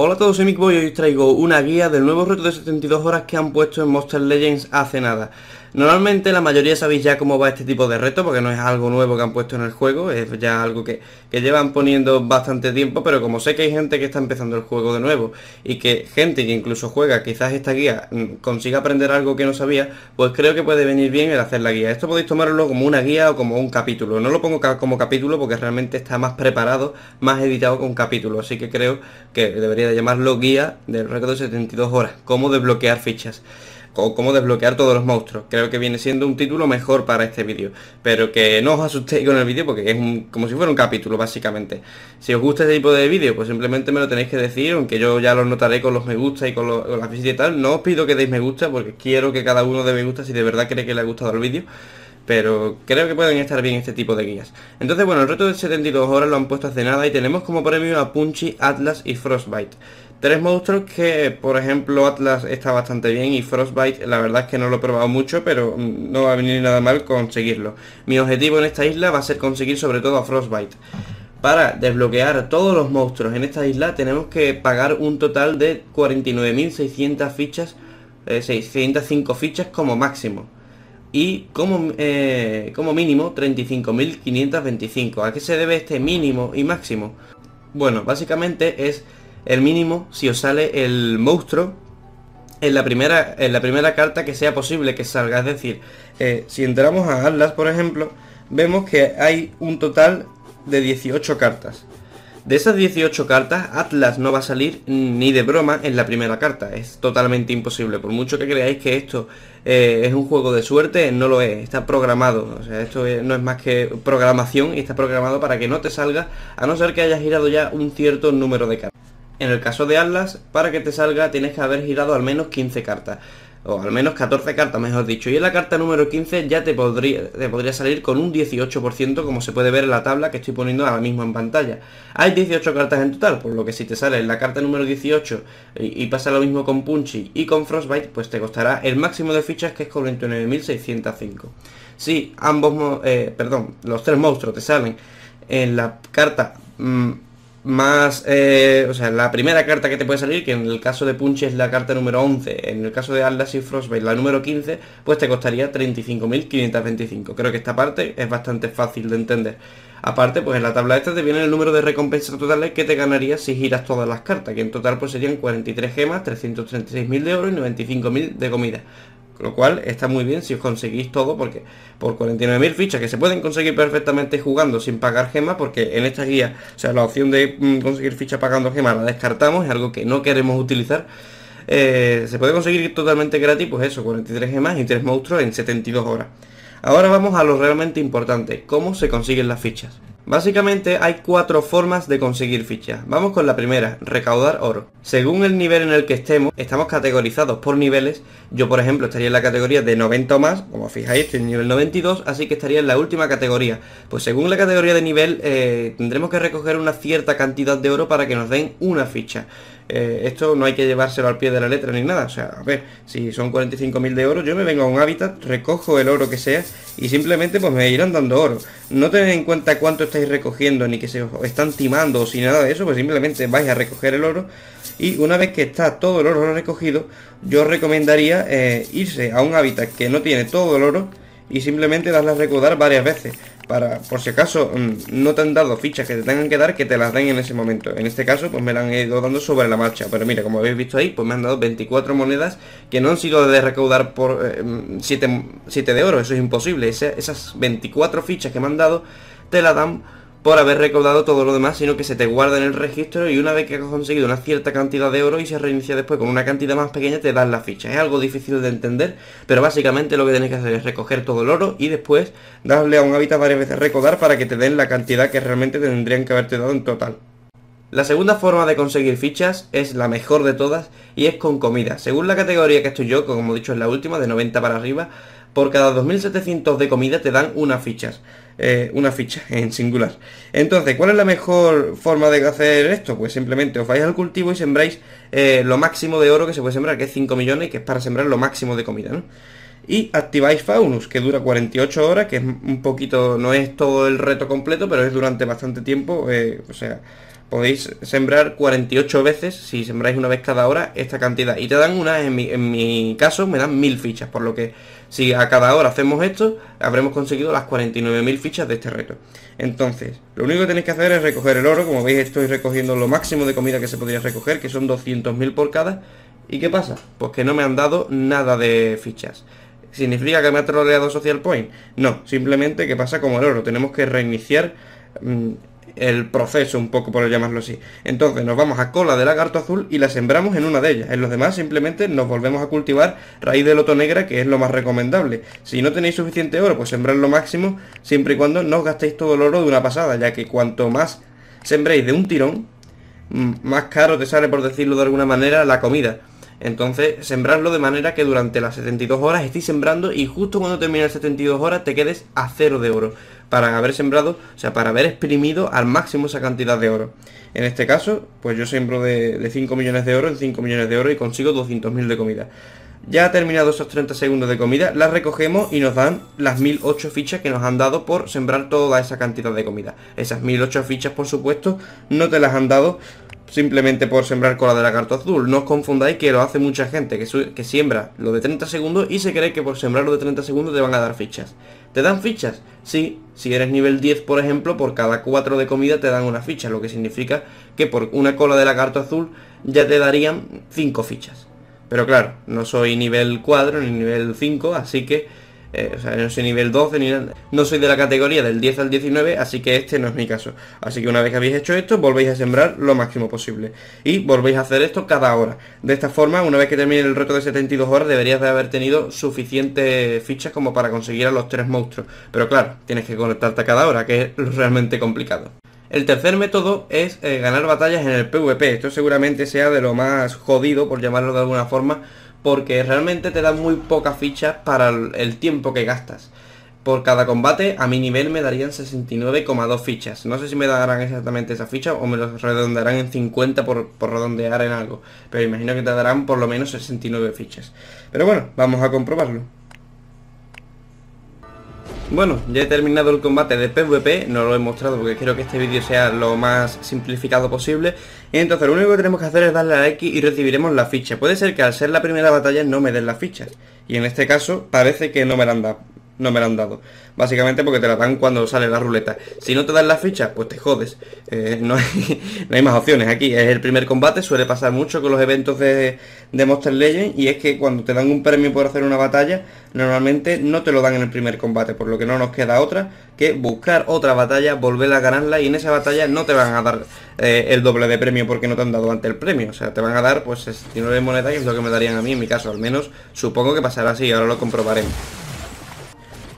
Hola a todos, soy Mickboy y hoy os traigo una guía del nuevo reto de 72 horas que han puesto en Monster Legends hace nada. Normalmente la mayoría sabéis ya cómo va este tipo de reto porque no es algo nuevo que han puesto en el juego, es ya algo que, llevan poniendo bastante tiempo, pero como sé que hay gente que está empezando el juego de nuevo y que gente que incluso juega quizás esta guía mm, consiga aprender algo que no sabía, pues creo que puede venir bien el hacer la guía. Esto podéis tomarlo como una guía o como un capítulo. No lo pongo como capítulo porque realmente está más preparado, más editado con capítulo, así que creo que debería de llamarlo guía del reto de 72 horas, cómo desbloquear fichas o cómo desbloquear todos los monstruos. Creo que viene siendo un título mejor para este vídeo. Pero que no os asustéis con el vídeo porque es como si fuera un capítulo básicamente. Si os gusta este tipo de vídeo, pues simplemente me lo tenéis que decir, aunque yo ya lo notaré con los me gusta y con, las visitas y tal. No os pido que deis me gusta porque quiero que cada uno dé me gusta si de verdad cree que le ha gustado el vídeo pero creo que pueden estar bien este tipo de guías. Entonces, bueno, el reto de 72 horas lo han puesto hace nada y tenemos como premio a Punchy, Atlas y Frostbite. Tres monstruos que, por ejemplo, Atlas está bastante bien y Frostbite la verdad es que no lo he probado mucho, pero mm, no va a venir nada mal conseguirlo. Mi objetivo en esta isla va a ser conseguir sobre todo a Frostbite. Para desbloquear todos los monstruos en esta isla tenemos que pagar un total de 49.600 fichas, 605 eh, fichas como máximo. Y como, eh, como mínimo 35.525. ¿A qué se debe este mínimo y máximo? Bueno, básicamente es el mínimo si os sale el monstruo en la primera, la primera carta que sea posible que salga. Es decir, eh, si entramos a Atlas, por ejemplo, vemos que hay un total de 18 cartas. De esas 18 cartas, Atlas no va a salir ni de broma en la primera carta. Es totalmente imposible. Por mucho que creáis que esto eh, es un juego de suerte, no lo es. Está programado. O sea, esto no es más que programación y está programado para que no te salga, a no ser que hayas girado ya un cierto número de cartas. En el caso de Atlas, para que te salga tienes que haber girado al menos 15 cartas. O al menos 14 cartas, mejor dicho. Y en la carta número 15 ya te podría, salir con un 18%, como se puede ver en la tabla que estoy poniendo ahora mismo en pantalla. Hay 18 cartas en total, por lo que si te sale en la carta número 18 y, pasa lo mismo con Punchy y con Frostbite, pues te costará el máximo de fichas que es con 29.605. Si ambos, eh, perdón, los tres monstruos te salen en la carta... Mm, más, eh, o sea, la primera carta que te puede salir, que en el caso de Punch es la carta número 11, en el caso de Atlas y Frostbite la número 15, pues te costaría 35.525. Creo que esta parte es bastante fácil de entender. Aparte, pues en la tabla esta te viene el número de recompensas totales que te ganarías si giras todas las cartas, que en total pues serían 43 gemas, 336.000 de oro y 95.000 de comida. Lo cual está muy bien si os conseguís todo, porque por 49.000 fichas que se pueden conseguir perfectamente jugando sin pagar gemas, porque en esta guía, o sea, la opción de mm, conseguir fichas pagando gemas la descartamos, es algo que no queremos utilizar. Eh, se puede conseguir totalmente gratis, pues eso, 43 gemas y 3 monstruos en 72 horas. Ahora vamos a lo realmente importante, cómo se consiguen las fichas. Básicamente hay cuatro formas de conseguir fichas. Vamos con la primera, recaudar oro. Según el nivel en el que estemos, estamos categorizados por niveles. Yo, por ejemplo, estaría en la categoría de 90 o más, como fijáis, estoy en nivel 92, así que estaría en la última categoría. Pues según la categoría de nivel, eh, tendremos que recoger una cierta cantidad de oro para que nos den una ficha. Eh, esto no hay que llevárselo al pie de la letra ni nada. O sea, a ver, si son 45.000 de oro, yo me vengo a un hábitat, recojo el oro que sea y simplemente pues me irán dando oro. No tened en cuenta cuánto estáis recogiendo ni que se os están timando si nada de eso, pues simplemente vais a recoger el oro y una vez que está todo el oro recogido, yo recomendaría eh, irse a un hábitat que no tiene todo el oro y simplemente darle a recordar varias veces para, por si acaso mm, no te han dado fichas que te tengan que dar, que te las den en ese momento. En este caso, pues me la han ido dando sobre la marcha. Pero mira, como habéis visto ahí, pues me han dado 24 monedas que no han sido de recaudar por 7, eh, de oro. Eso es imposible. esas 24 fichas que me han dado, te la dan por haber recaudado todo lo demás, sino que se te guarda en el registro y una vez que has conseguido una cierta cantidad de oro y se reinicia después con una cantidad más pequeña, te dan la ficha. Es algo difícil de entender, pero básicamente lo que tenéis que hacer es recoger todo el oro y después darle a un hábitat varias veces recordar para que te den la cantidad que realmente tendrían que haberte dado en total. La segunda forma de conseguir fichas es la mejor de todas y es con comida. Según la categoría que estoy yo, como he dicho es la última, de 90 para arriba, por cada 2700 de comida te dan unas fichas. Eh, una ficha en singular. Entonces, ¿cuál es la mejor forma de hacer esto? Pues simplemente os vais al cultivo y sembráis eh, lo máximo de oro que se puede sembrar, que es 5 millones, que es para sembrar lo máximo de comida, ¿no? Y activáis Faunus, que dura 48 horas, que es un poquito, no es todo el reto completo, pero es durante bastante tiempo, eh, o sea, podéis sembrar 48 veces, si sembráis una vez cada hora, esta cantidad. Y te dan una, en mi, en mi caso, me dan 1000 fichas, por lo que si a cada hora hacemos esto, habremos conseguido las 49.000 fichas de este reto. Entonces, lo único que tenéis que hacer es recoger el oro, como veis estoy recogiendo lo máximo de comida que se podría recoger, que son 200.000 por cada. ¿Y qué pasa? Pues que no me han dado nada de fichas. ¿Significa que me ha troleado Social Point? No, simplemente que pasa como el oro, tenemos que reiniciar mm, el proceso, un poco por llamarlo así. Entonces nos vamos a cola de lagarto azul y la sembramos en una de ellas. En los demás simplemente nos volvemos a cultivar raíz de loto negra, que es lo más recomendable. Si no tenéis suficiente oro, pues sembrar lo máximo, siempre y cuando no os gastéis todo el oro de una pasada, ya que cuanto más sembréis de un tirón, más caro te sale, por decirlo de alguna manera, la comida. Entonces, sembrarlo de manera que durante las 72 horas estéis sembrando y justo cuando termine las 72 horas te quedes a cero de oro para haber sembrado, o sea, para haber exprimido al máximo esa cantidad de oro. En este caso, pues yo sembro de, 5 millones de oro en 5 millones de oro y consigo 200.000 de comida. Ya ha terminado esos 30 segundos de comida, las recogemos y nos dan las 1008 fichas que nos han dado por sembrar toda esa cantidad de comida. Esas 1008 fichas, por supuesto, no te las han dado simplemente por sembrar cola de la carta azul. No os confundáis que lo hace mucha gente, que, que siembra lo de 30 segundos y se cree que por sembrar lo de 30 segundos te van a dar fichas. ¿Te dan fichas? Sí, si eres nivel 10, por ejemplo, por cada 4 de comida te dan una ficha, lo que significa que por una cola de la carta azul ya te darían 5 fichas. Pero claro, no soy nivel 4 ni nivel 5, así que eh, o sea, no soy nivel 12, ni no soy de la categoría del 10 al 19, así que este no es mi caso. Así que una vez que habéis hecho esto, volvéis a sembrar lo máximo posible. Y volvéis a hacer esto cada hora. De esta forma, una vez que termine el reto de 72 horas, deberías de haber tenido suficientes fichas como para conseguir a los tres monstruos. Pero claro, tienes que conectarte a cada hora, que es realmente complicado. El tercer método es eh, ganar batallas en el PvP. Esto seguramente sea de lo más jodido, por llamarlo de alguna forma, porque realmente te dan muy pocas fichas para el tiempo que gastas. Por cada combate a mi nivel me darían 69,2 fichas. No sé si me darán exactamente esa ficha o me los redondearán en 50 por, por redondear en algo. Pero imagino que te darán por lo menos 69 fichas. Pero bueno, vamos a comprobarlo. Bueno, ya he terminado el combate de PvP, no lo he mostrado porque quiero que este vídeo sea lo más simplificado posible. Entonces lo único que tenemos que hacer es darle a X y recibiremos la ficha. Puede ser que al ser la primera batalla no me den las fichas. Y en este caso parece que no me la han dado no me la han dado. Básicamente porque te la dan cuando sale la ruleta. Si no te dan la ficha, pues te jodes. Eh, no, hay, no, hay, más opciones aquí. Es el primer combate, suele pasar mucho con los eventos de, Monster Legend. Y es que cuando te dan un premio por hacer una batalla, normalmente no te lo dan en el primer combate. Por lo que no nos queda otra que buscar otra batalla, volver a ganarla. Y en esa batalla no te van a dar eh, el doble de premio porque no te han dado ante el premio. O sea, te van a dar pues 69 monedas, que es lo que me darían a mí en mi caso. Al menos supongo que pasará así, ahora lo comprobaremos.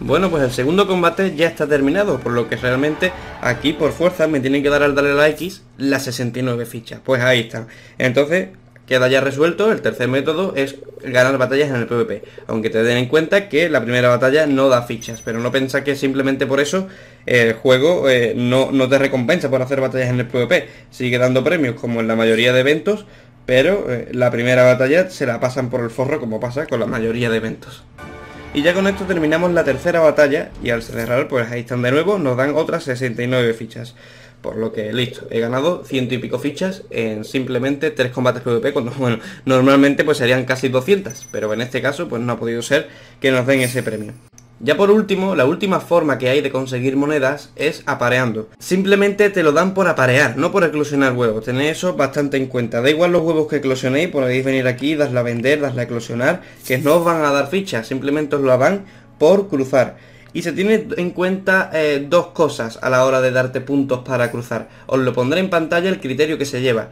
Bueno, pues el segundo combate ya está terminado, por lo que realmente aquí por fuerza me tienen que dar al darle la X las 69 fichas. Pues ahí están. Entonces, queda ya resuelto, el tercer método es ganar batallas en el PvP. Aunque te den en cuenta que la primera batalla no da fichas, pero no piensa que simplemente por eso el juego eh, no, te recompensa por hacer batallas en el PvP. Sigue dando premios como en la mayoría de eventos, pero eh, la primera batalla se la pasan por el forro como pasa con la mayoría de eventos. Y ya con esto terminamos la tercera batalla y al cerrar pues ahí están de nuevo, nos dan otras 69 fichas. Por lo que listo, he ganado ciento y pico fichas en simplemente tres combates PvP, cuando bueno, normalmente pues serían casi 200, pero en este caso pues no ha podido ser que nos den ese premio. Ya por último, la última forma que hay de conseguir monedas es apareando. Simplemente te lo dan por aparear, no por eclosionar huevos. Tened eso bastante en cuenta. Da igual los huevos que eclosionéis, podéis venir aquí, dasla a vender, dasla a eclosionar, que no os van a dar fichas, simplemente os lo dan por cruzar. Y se tiene en cuenta eh, dos cosas a la hora de darte puntos para cruzar. Os lo pondré en pantalla el criterio que se lleva.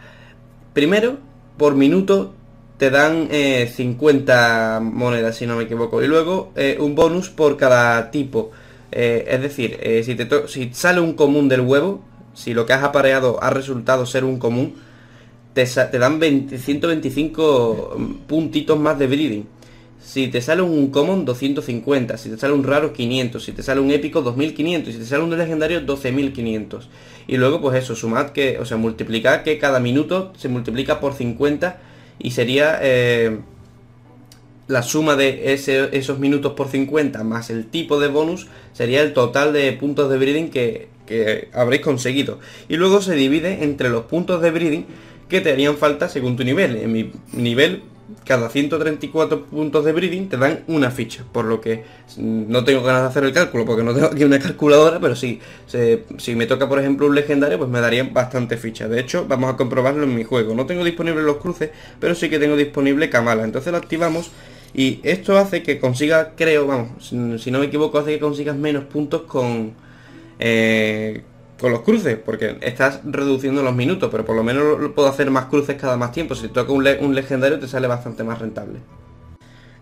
Primero, por minuto te dan 50 eh, monedas, si no me equivoco. Y luego eh, un bonus por cada tipo. Eh, es decir, si, te si sale un común del huevo, si lo que has apareado ha resultado ser un común, te, te dan 125 puntitos más de breeding. Si te sale un common, 250. Si te sale un raro, 500. Si te sale un épico, 2500. Si te sale un legendario, 12500. Y luego, pues eso, sumad que, o sea, multiplicad que cada minuto se multiplica por 50 y sería eh, la suma de esos minutos por 50 más el tipo de bonus sería el total de puntos de breeding que que habréis conseguido. Y luego se divide entre los puntos de breeding que te harían falta según tu nivel. En mi nivel cada 134 puntos de breeding te dan una ficha, por lo que no tengo ganas de hacer el cálculo porque no tengo aquí una calculadora, pero sí, si me toca por ejemplo un legendario, pues me darían bastante fichas. De hecho, vamos a comprobarlo en mi juego. No tengo disponible los cruces, pero sí que tengo disponible Kamala. Entonces lo activamos y esto hace que consiga, creo, vamos, si no me equivoco, hace que consigas menos puntos con... Eh, con los cruces, porque estás reduciendo los minutos, pero por lo menos puedo hacer más cruces cada más tiempo. Si toca un, un legendario te sale bastante más rentable.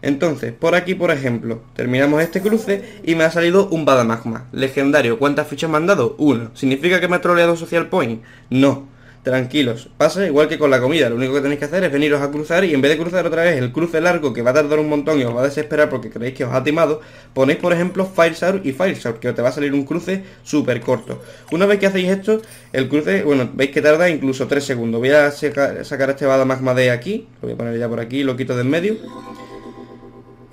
Entonces, por aquí, por ejemplo, terminamos este cruce y me ha salido un Badamagma. Legendario, ¿cuántas fichas me han dado? Uno. ¿Significa que me ha troleado Social Point? No tranquilos. Pasa igual que con la comida, lo único que tenéis que hacer es veniros a cruzar y en vez de cruzar otra vez el cruce largo que va a tardar un montón y os va a desesperar porque creéis que os ha timado, ponéis por ejemplo Firesaur y Firesaur, que te va a salir un cruce súper corto. Una vez que hacéis esto, el cruce, bueno, veis que tarda incluso 3 segundos. Voy a sacar este Bada Magma de aquí, lo voy a poner ya por aquí, lo quito de en medio.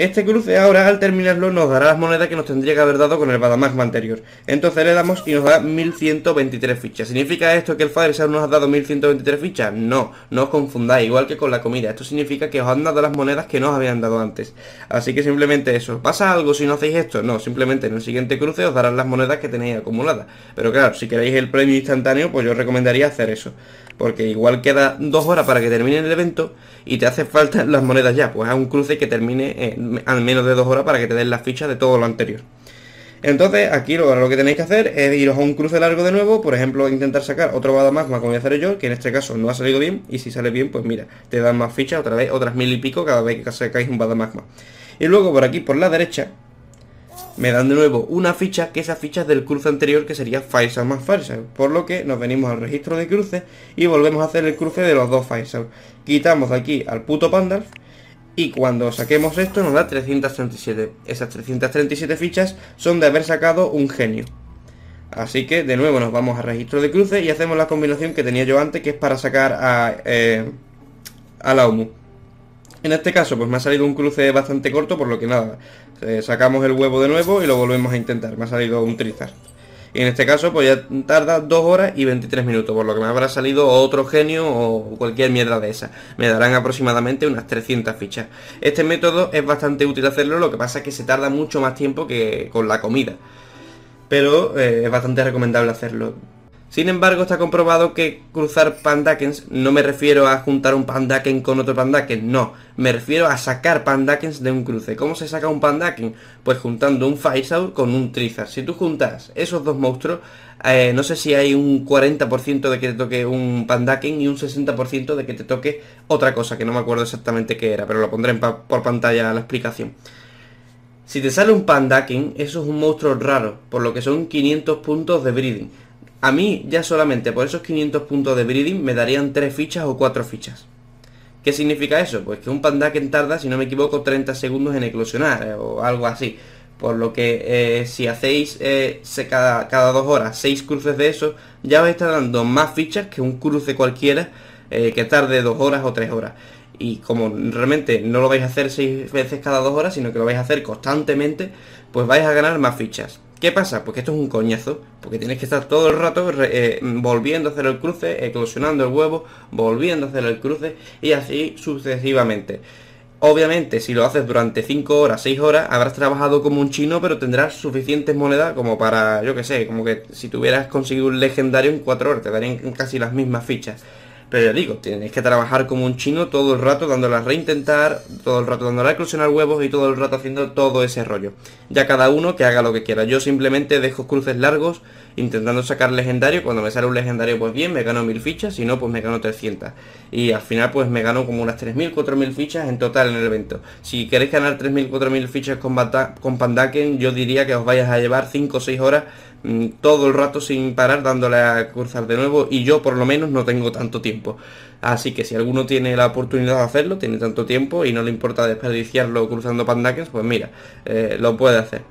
Este cruce ahora al terminarlo nos dará las monedas que nos tendría que haber dado con el Badamagma anterior. Entonces le damos y nos da 1123 fichas. ¿Significa esto que el Firesound nos ha dado 1123 fichas? No, no os confundáis, igual que con la comida. Esto significa que os han dado las monedas que no habían dado antes. Así que simplemente eso. ¿Pasa algo si no hacéis esto? No, simplemente en el siguiente cruce os darán las monedas que tenéis acumuladas. Pero claro, si queréis el premio instantáneo, pues yo os recomendaría hacer eso porque igual queda dos horas para que termine el evento y te hace falta las monedas ya, pues a un cruce que termine al menos de dos horas para que te den las fichas de todo lo anterior. Entonces aquí lo, lo, que tenéis que hacer es iros a un cruce largo de nuevo, por ejemplo intentar sacar otro Badamagma como voy a hacer yo, que en este caso no ha salido bien, y si sale bien pues mira, te dan más fichas otra vez, otras mil y pico cada vez que sacáis un Badamagma. Y luego por aquí por la derecha me dan de nuevo una ficha, que esa ficha es del cruce anterior que sería Firesound más Firesound. Por lo que nos venimos al registro de cruce y volvemos a hacer el cruce de los dos Firesound. Quitamos de aquí al puto Pandalf y cuando saquemos esto nos da 337. Esas 337 fichas son de haber sacado un genio. Así que de nuevo nos vamos al registro de cruce y hacemos la combinación que tenía yo antes, que es para sacar a, eh, a la OMU. En este caso, pues me ha salido un cruce bastante corto, por lo que nada, eh, sacamos el huevo de nuevo y lo volvemos a intentar. Me ha salido un trizar. Y en este caso, pues ya tarda 2 horas y 23 minutos, por lo que me habrá salido otro genio o cualquier mierda de esa. Me darán aproximadamente unas 300 fichas. Este método es bastante útil hacerlo, lo que pasa es que se tarda mucho más tiempo que con la comida. Pero eh, es bastante recomendable hacerlo. Sin embargo, está comprobado que cruzar pandakens no me refiero a juntar un pandaken con otro pandaken, no, me refiero a sacar pandakens de un cruce. ¿Cómo se saca un pandaken? Pues juntando un Firesaur con un Trizar. Si tú juntas esos dos monstruos, eh, no sé si hay un 40% de que te toque un pandaken y un 60% de que te toque otra cosa, que no me acuerdo exactamente qué era, pero lo pondré por pantalla la explicación. Si te sale un pandaken, eso es un monstruo raro, por lo que son 500 puntos de breeding. A mí ya solamente por esos 500 puntos de breeding me darían 3 fichas o 4 fichas. ¿Qué significa eso? Pues que un Pandaken tarda, si no me equivoco, 30 segundos en eclosionar eh, o algo así. Por lo que eh, si hacéis eh, cada, cada, dos horas 6 cruces de eso, ya a estar dando más fichas que un cruce cualquiera que tarde 2 horas o 3 horas. Y como realmente no lo vais a hacer 6 veces cada 2 horas, sino que lo vais a hacer constantemente, pues vais a ganar más fichas. ¿Qué pasa? Pues que esto es un coñazo, porque tienes que estar todo el rato eh, volviendo a hacer el cruce, eclosionando el huevo, volviendo a hacer el cruce y así sucesivamente. Obviamente, si lo haces durante 5 horas, 6 horas, habrás trabajado como un chino, pero tendrás suficientes monedas como para, yo que sé, como que si tuvieras conseguido un legendario en 4 horas, te darían casi las mismas fichas. Pero ya digo, tienes que trabajar como un chino todo el rato dándole a reintentar, todo el rato dándole a eclosionar huevos y todo el rato haciendo todo ese rollo. Ya cada uno que haga lo que quiera. Yo simplemente dejo cruces largos intentando sacar legendario. Cuando me sale un legendario, pues bien, me gano mil fichas. Si no, pues me gano 300. Y al final, pues me gano como unas 3.000, 4.000 fichas en total en el evento. Si queréis ganar 3.000, 4.000 fichas con, con Pandaken, yo diría que os vayas a llevar 5 o 6 horas todo el rato sin parar dándole a cruzar de nuevo y yo por lo menos no tengo tanto tiempo. Así que si alguno tiene la oportunidad de hacerlo, tiene tanto tiempo y no le importa desperdiciarlo cruzando pandakens, pues mira, eh, lo puede hacer.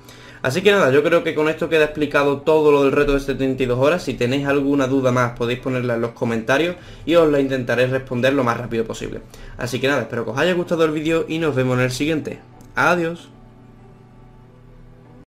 Así que nada, yo creo que con esto queda explicado todo lo del reto de 72 horas. Si tenéis alguna duda más podéis ponerla en los comentarios y os la intentaré responder lo más rápido posible. Así que nada, espero que os haya gustado el vídeo y nos vemos en el siguiente. Adiós.